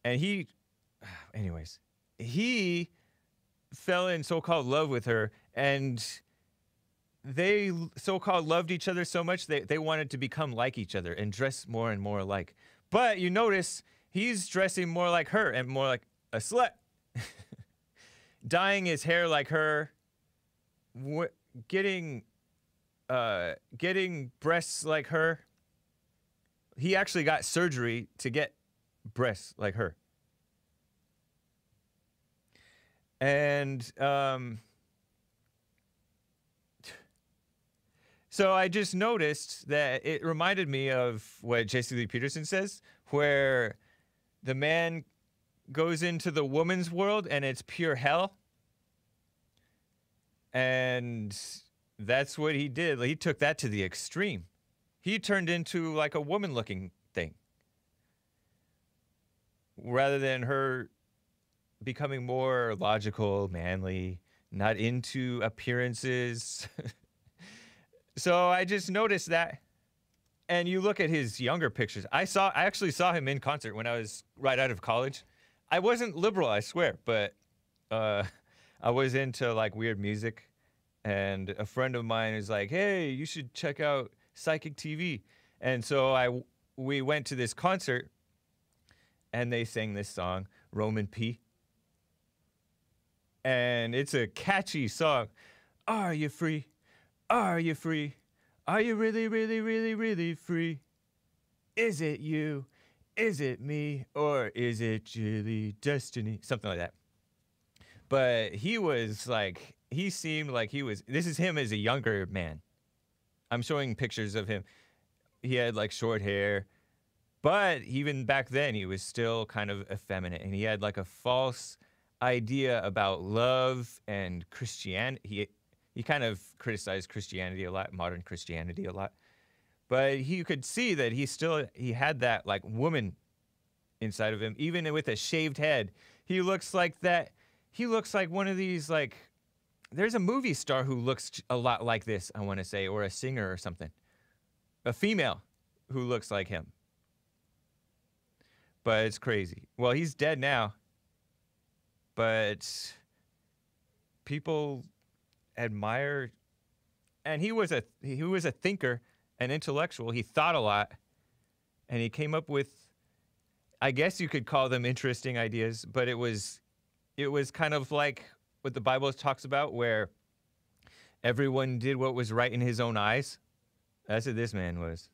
And he, anyways, he fell in so-called love with her, and they so-called loved each other so much they, they wanted to become like each other and dress more and more alike. But you notice he's dressing more like her and more like a slut, dyeing his hair like her, getting uh, getting breasts like her. He actually got surgery to get breasts like her. And um, so I just noticed that it reminded me of what Jesse Lee Peterson says, where the man goes into the woman's world and it's pure hell. And that's what he did. He took that to the extreme. He turned into like a woman looking thing rather than her becoming more logical, manly, not into appearances. so I just noticed that. And you look at his younger pictures. I saw I actually saw him in concert when I was right out of college. I wasn't liberal, I swear, but uh, I was into like weird music. And a friend of mine is like, "Hey, you should check out Psychic TV." And so I we went to this concert and they sang this song, Roman P. And it's a catchy song. Are you free? Are you free? Are you really, really, really, really free? Is it you? Is it me? Or is it really destiny? Something like that. But he was like, he seemed like he was, this is him as a younger man. I'm showing pictures of him. He had like short hair, but even back then he was still kind of effeminate and he had like a false idea about love and Christianity. He he kind of criticized Christianity a lot, modern Christianity a lot, but he could see that he still he had that like woman inside of him, even with a shaved head. He looks like that. He looks like one of these like. There's a movie star who looks a lot like this. I want to say, or a singer or something. A female who looks like him. But it's crazy. Well, he's dead now. But people admire and he was a he was a thinker, an intellectual. He thought a lot and he came up with I guess you could call them interesting ideas, but it was it was kind of like what the Bible talks about where everyone did what was right in his own eyes. That's what this man was.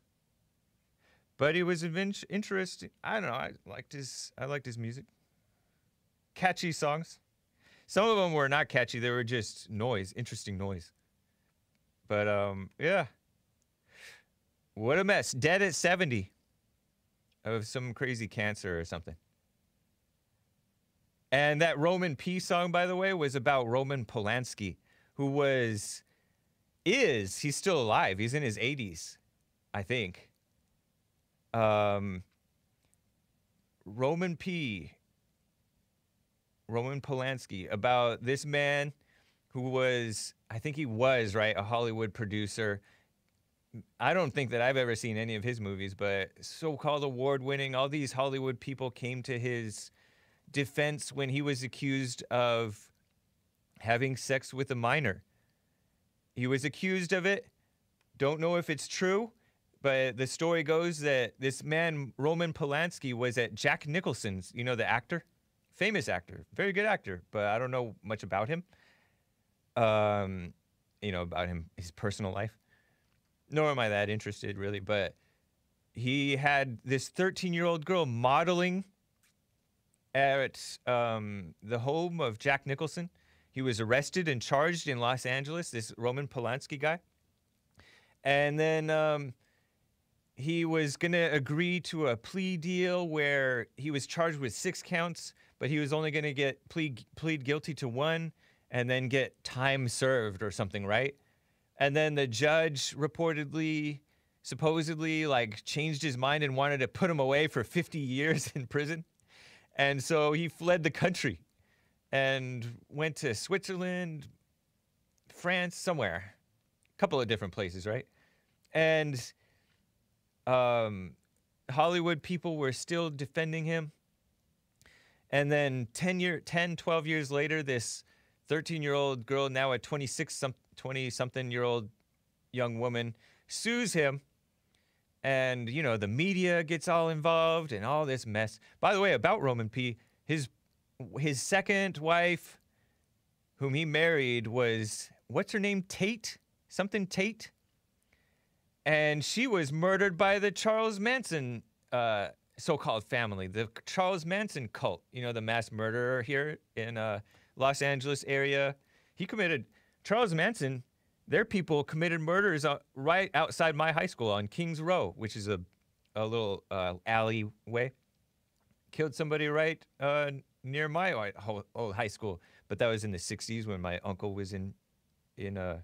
But he was interesting. I don't know. I liked his. I liked his music. Catchy songs. Some of them were not catchy. They were just noise, interesting noise. But um, yeah. What a mess. Dead at seventy. Of some crazy cancer or something. And that Roman P song, by the way, was about Roman Polanski, who was, is, he's still alive. He's in his 80s, I think. Um, Roman P. Roman Polanski, about this man who was, I think he was, right, a Hollywood producer. I don't think that I've ever seen any of his movies, but so called award winning, all these Hollywood people came to his defense when he was accused of having sex with a minor. He was accused of it. Don't know if it's true, but the story goes that this man, Roman Polanski, was at Jack Nicholson's, you know, the actor, famous actor, very good actor, but I don't know much about him. Um, you know, about him, his personal life. Nor am I that interested, really, but he had this 13 year old girl modeling at um, the home of Jack Nicholson. He was arrested and charged in Los Angeles, this Roman Polanski guy. And then um, he was going to agree to a plea deal where he was charged with six counts, but he was only going to get plead, plead guilty to one and then get time served or something, right? And then the judge reportedly, supposedly, like changed his mind and wanted to put him away for 50 years in prison. And so he fled the country and went to Switzerland, France, somewhere, a couple of different places, right? And um, Hollywood people were still defending him. And then 10 year 10 12 years later this 13-year-old girl now a 26 some 20 something year old young woman sues him and you know the media gets all involved and all this mess. By the way, about Roman P, his his second wife, whom he married, was what's her name? Tate, something Tate, and she was murdered by the Charles Manson uh, so-called family, the Charles Manson cult. You know, the mass murderer here in uh, Los Angeles area. He committed Charles Manson their people committed murders uh, right outside my high school on Kings Row, which is a, a little uh, alleyway. Killed somebody right uh, near my old high school, but that was in the '60s when my uncle was in in uh,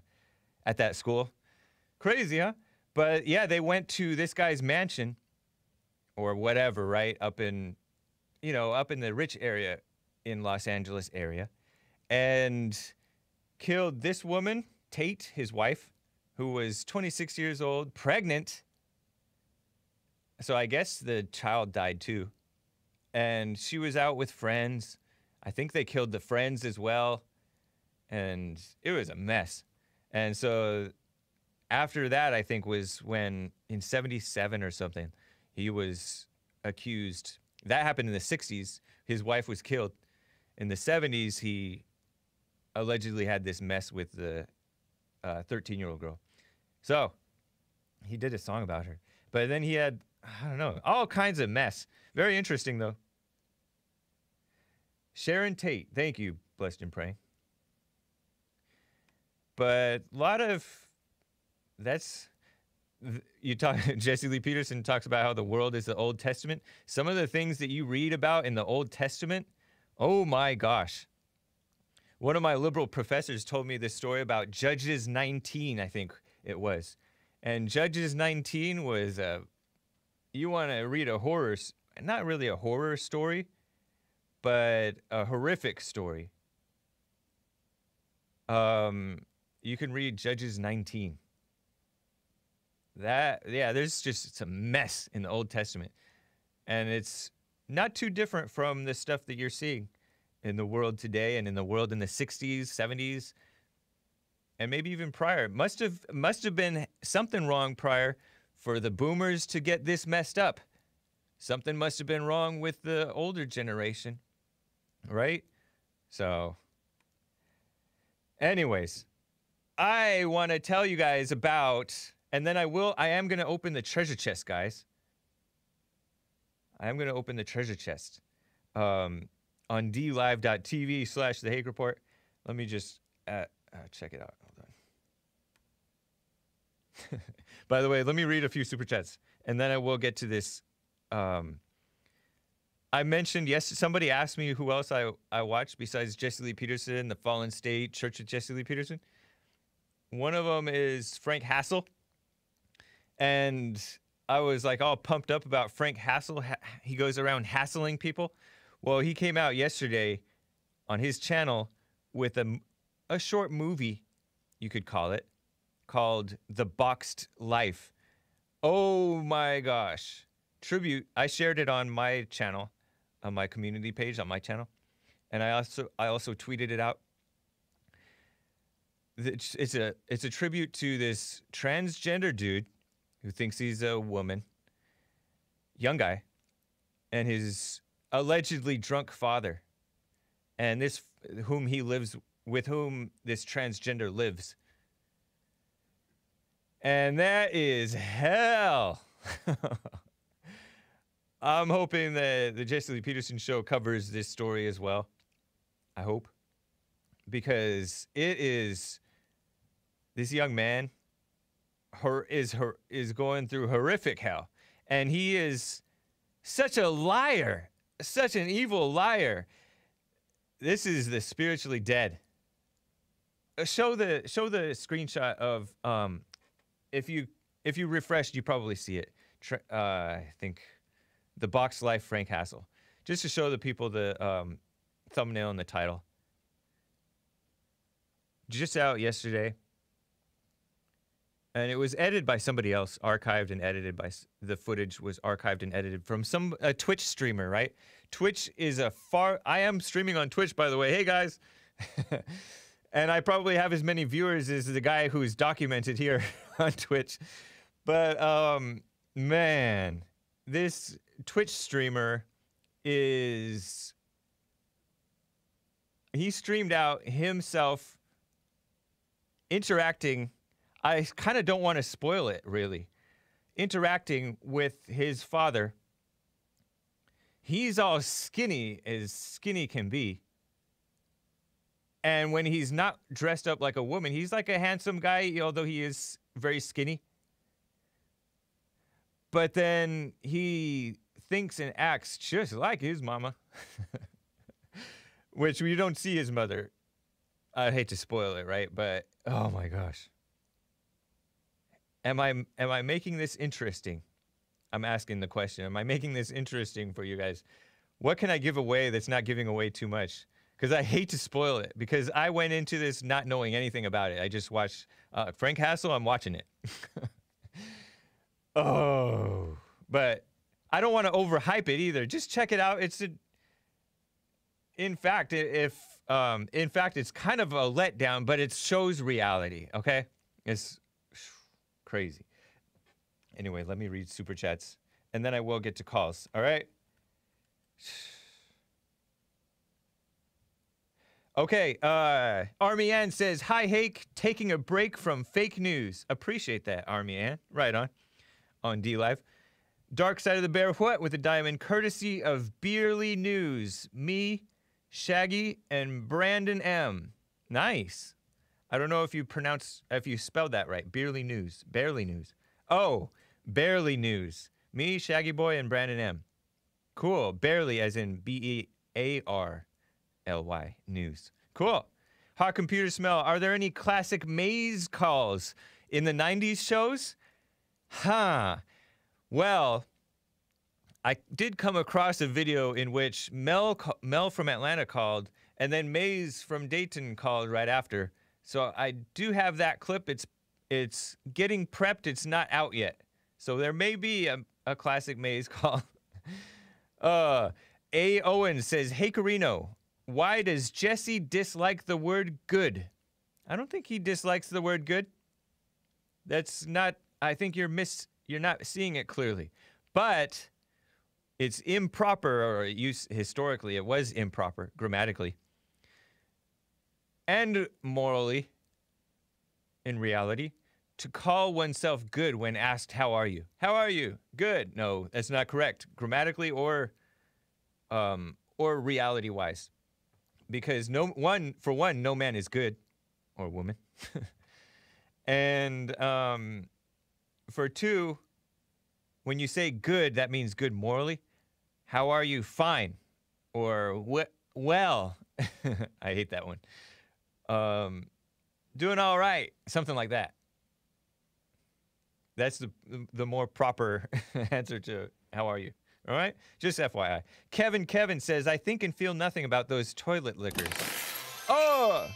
at that school. Crazy, huh? But yeah, they went to this guy's mansion or whatever, right up in you know up in the rich area in Los Angeles area, and killed this woman Tate, his wife, who was 26 years old, pregnant. So I guess the child died too. And she was out with friends. I think they killed the friends as well. And it was a mess. And so after that, I think was when in 77 or something, he was accused. That happened in the 60s. His wife was killed. In the 70s, he allegedly had this mess with the uh, 13 year old girl. So he did a song about her. But then he had, I don't know, all kinds of mess. Very interesting, though. Sharon Tate, thank you, blessed and praying. But a lot of that's th- you talk Jesse Lee Peterson talks about how the world is the Old Testament. Some of the things that you read about in the Old Testament Oh my gosh. One of my liberal professors told me this story about Judges 19, I think it was. And Judges 19 was uh, you want to read a horror, not really a horror story, but a horrific story. Um, you can read Judges 19. That, yeah, there's just it's a mess in the Old Testament. And it's not too different from the stuff that you're seeing in the world today and in the world in the 60s, 70s, and maybe even prior. Must have must have been something wrong prior for the boomers to get this messed up. Something must have been wrong with the older generation, right? So, anyways, I want to tell you guys about, and then I will. I am going to open the treasure chest, guys. I am going to open the treasure chest um, on dlive.tv slash the Hake Report. Let me just uh, uh, check it out. Hold on. By the way, let me read a few super chats, and then I will get to this. Um, I mentioned yes. Somebody asked me who else I I watched besides Jesse Lee Peterson, the Fallen State Church of Jesse Lee Peterson. One of them is Frank Hassle, and I was like all pumped up about Frank Hassle. He goes around hassling people. Well, he came out yesterday on his channel with a, a short movie, you could call it, called The Boxed Life. Oh my gosh. Tribute. I shared it on my channel, on my community page, on my channel. And I also I also tweeted it out. It's it's a it's a tribute to this transgender dude who thinks he's a woman, young guy, and his allegedly drunk father, and this whom he lives with whom this transgender lives. And that is hell. I'm hoping that the Jesse Lee Peterson show covers this story as well. I hope. Because it is this young man her is her is going through horrific hell. And he is such a liar, such an evil liar. This is the spiritually dead. Uh, Show the show the screenshot of um if you if you refresh you probably see it. Uh, I think the box life Frank Hassle. Just to show the people the um, thumbnail and the title. Just out yesterday and it was edited by somebody else, archived and edited by the footage was archived and edited from some a Twitch streamer, right? Twitch is a far. I am streaming on Twitch, by the way. Hey guys, and I probably have as many viewers as the guy who's documented here on Twitch. But um, man, this Twitch streamer is he streamed out himself interacting I kind of don't want to spoil it, really. Interacting with his father. He's all skinny as skinny can be. And when he's not dressed up like a woman, he's like a handsome guy, although he is very skinny. But then he thinks and acts just like his mama, which we don't see his mother. I hate to spoil it, right? But oh my gosh am I am I making this interesting? I'm asking the question. Am I making this interesting for you guys? What can I give away that's not giving away too much? Because I hate to spoil it. Because I went into this not knowing anything about it. I just watched uh, Frank Hassle. I'm watching it. oh, but I don't want to overhype it either. Just check it out. It's a. In fact, if um, in fact, it's kind of a letdown, but it shows reality. Okay, it's crazy. Anyway, let me read super chats and then I will get to calls. All right. Okay, uh, Army Ann says, Hi, Hake, taking a break from fake news. Appreciate that, Army Ann. Right on. On DLive. Dark Side of the Bear, what? With a diamond, courtesy of Beerly News. Me, Shaggy, and Brandon M. Nice. I don't know if you pronounce if you spelled that right. Barely News. Barely News. Oh, Barely News. Me, Shaggy Boy, and Brandon M. Cool. Barely as in B E A R. L-Y news. Cool. Hot computer smell. Are there any classic maze calls in the 90s shows? Huh. Well, I did come across a video in which Mel Mel from Atlanta called, and then Maze from Dayton called right after. So I do have that clip. It's it's getting prepped. It's not out yet. So there may be a, a classic Maze call. uh, A. Owen says, "Hey Carino, why does Jesse dislike the word good?" I don't think he dislikes the word good. That's not. I think you're miss. You're not seeing it clearly, but it's improper, or use historically, it was improper grammatically and morally. In reality, to call oneself good when asked, "How are you?" How are you? Good. No, that's not correct grammatically or um, or reality-wise, because no one, for one, no man is good or woman. And um, for two, when you say good, that means good morally. How are you? Fine. Or we- well. I hate that one. Um, doing all right. Something like that. That's the the more proper answer to how are you. All right? Just FYI. Kevin Kevin says, I think and feel nothing about those toilet liquors. Oh!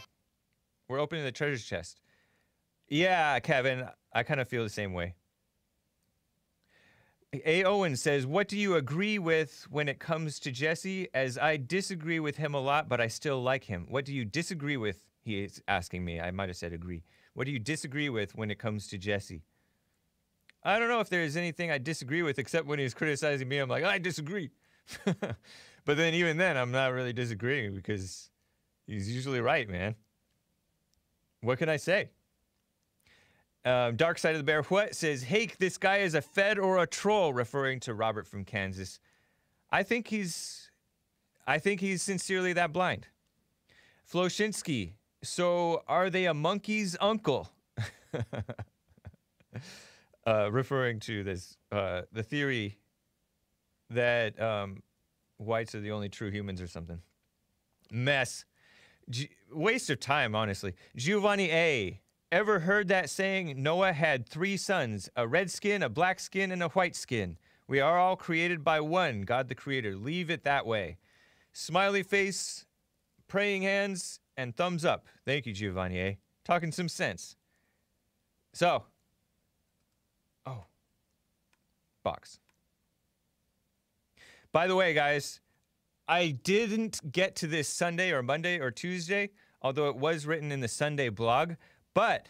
We're opening the treasure chest. Yeah, Kevin, I kind of feel the same way. A. Owen says, What do you agree with when it comes to Jesse? As I disagree with him a lot, but I still like him. What do you disagree with? He is asking me. I might have said agree. What do you disagree with when it comes to Jesse? I don't know if there's anything I disagree with except when he's criticizing me. I'm like, I disagree. but then, even then, I'm not really disagreeing because he's usually right, man. What can I say? Um, Dark Side of the Bear What says, Hake, this guy is a Fed or a troll, referring to Robert from Kansas. I think he's, I think he's sincerely that blind. Floshinsky, so are they a monkey's uncle? uh, referring to this, uh, the theory that um, whites are the only true humans or something. Mess. G- waste of time, honestly. Giovanni A. Ever heard that saying? Noah had three sons a red skin, a black skin, and a white skin. We are all created by one, God the Creator. Leave it that way. Smiley face, praying hands, and thumbs up. Thank you, Giovanni Talking some sense. So, oh, box. By the way, guys, I didn't get to this Sunday or Monday or Tuesday, although it was written in the Sunday blog. But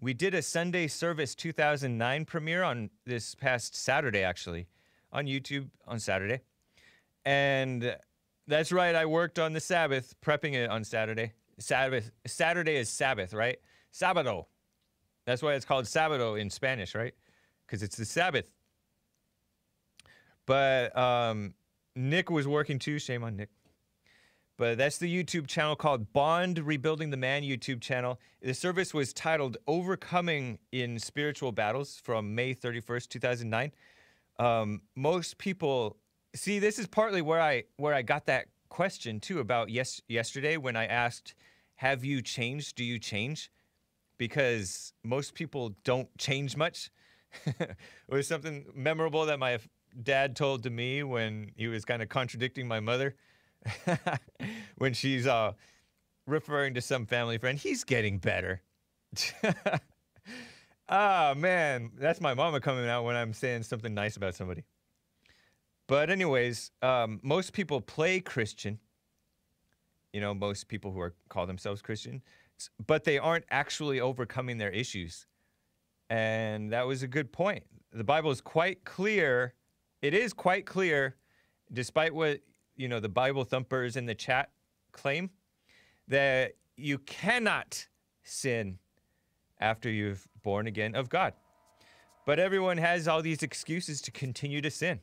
we did a Sunday Service 2009 premiere on this past Saturday, actually, on YouTube on Saturday. And that's right, I worked on the Sabbath, prepping it on Saturday. Sabbath, Saturday is Sabbath, right? Sabado. That's why it's called Sabado in Spanish, right? Because it's the Sabbath. But um, Nick was working too. Shame on Nick. But that's the YouTube channel called Bond Rebuilding the Man YouTube channel. The service was titled Overcoming in Spiritual Battles from May 31st, 2009. Um, most people see this is partly where I where I got that question too about yes yesterday when I asked, "Have you changed? Do you change?" Because most people don't change much. it was something memorable that my dad told to me when he was kind of contradicting my mother when she's uh, referring to some family friend. He's getting better. ah, man, that's my mama coming out when I'm saying something nice about somebody. But, anyways, um, most people play Christian. You know, most people who are call themselves Christian, but they aren't actually overcoming their issues. And that was a good point. The Bible is quite clear. It is quite clear, despite what you know the Bible thumpers in the chat claim, that you cannot sin after you've born again of God. But everyone has all these excuses to continue to sin.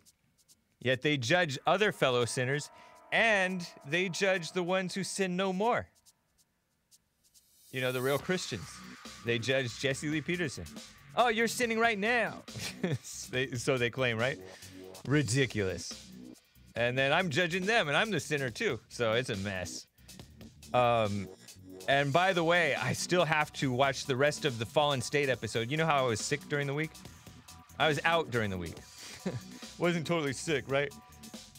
Yet they judge other fellow sinners and they judge the ones who sin no more. You know, the real Christians. They judge Jesse Lee Peterson. Oh, you're sinning right now. So they claim, right? Ridiculous. And then I'm judging them and I'm the sinner too. So it's a mess. Um, and by the way, I still have to watch the rest of the Fallen State episode. You know how I was sick during the week? I was out during the week. Wasn't totally sick, right?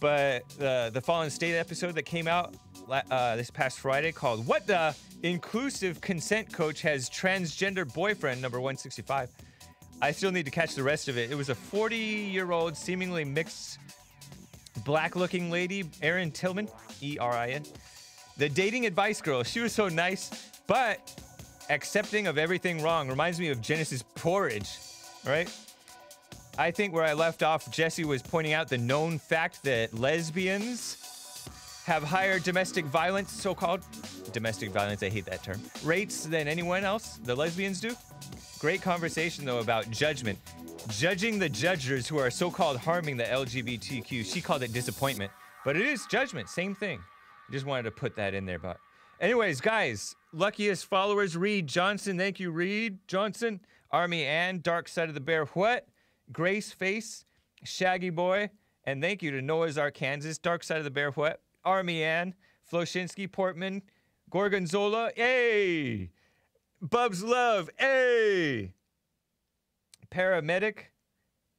But uh, the Fallen State episode that came out uh, this past Friday called What the Inclusive Consent Coach Has Transgender Boyfriend, number 165. I still need to catch the rest of it. It was a 40 year old, seemingly mixed black looking lady, Erin Tillman, E R I N. The dating advice girl. She was so nice, but accepting of everything wrong. Reminds me of Genesis P-Orridge, right? I think where I left off, Jesse was pointing out the known fact that lesbians have higher domestic violence, so called domestic violence, I hate that term, rates than anyone else. The lesbians do. Great conversation, though, about judgment. Judging the judgers who are so called harming the LGBTQ. She called it disappointment, but it is judgment, same thing. Just wanted to put that in there. But, anyways, guys, luckiest followers Reed Johnson. Thank you, Reed Johnson. Army Ann, Dark Side of the Bear. What? Grace Face, Shaggy Boy, and thank you to Noah's Ark, Kansas, Dark Side of the. What? Army Ann, Floshinsky, Portman, Gorgonzola. Hey! Bubs Love. Hey! Paramedic,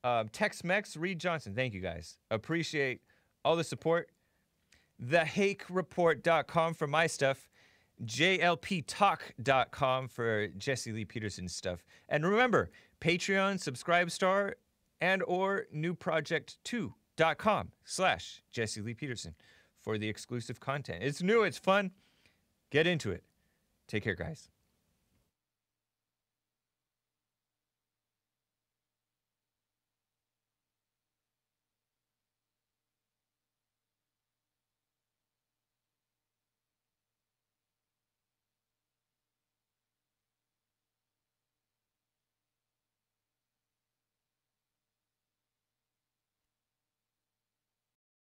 um, Tex Mex, Reed Johnson. Thank you guys. Appreciate all the support. TheHakeReport.com for my stuff. JLPTalk.com for Jesse Lee Peterson's stuff. And remember, Patreon, SubscribeStar, and or newproject2.com slash Jesse Lee Peterson for the exclusive content. It's new, it's fun. Get into it. Take care, guys.